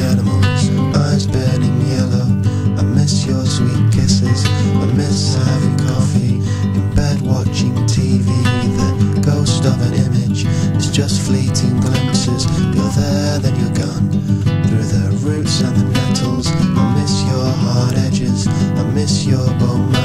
animals, eyes burning yellow. I miss your sweet kisses, I miss having coffee, in bed watching TV. The ghost of an image is just fleeting glimpses. You're there, then you're gone. Through the roots and the nettles, I miss your hard edges, I miss your bone.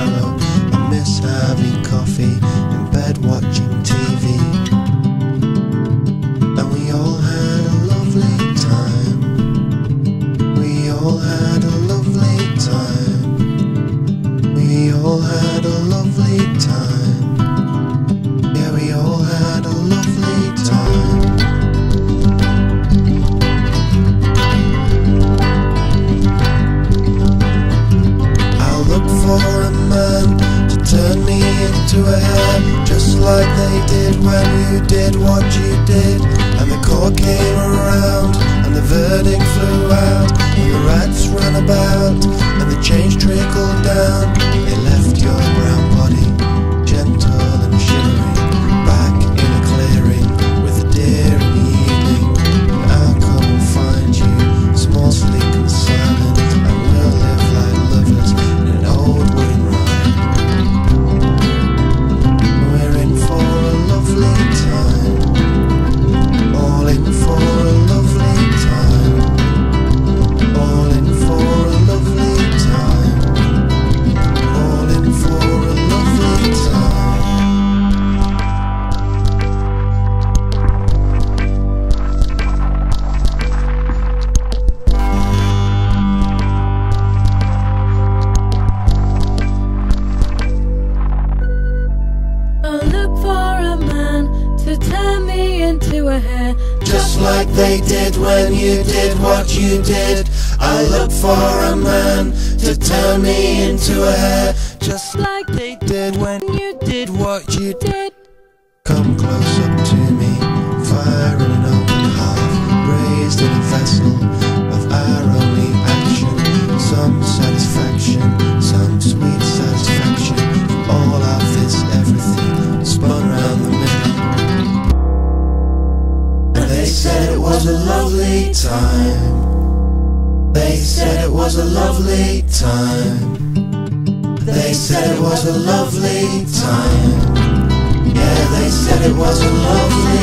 Me into a hare, just like they did when you did what you did. And the court came around, and the verdict flew out, a hare. Just like they did when you did what you did. I look for a man to turn me into a hare. Just like they did when you did what you did. They said it was a lovely time. They said it was a lovely time. They said it was a lovely time. Yeah, they said it was a lovely time.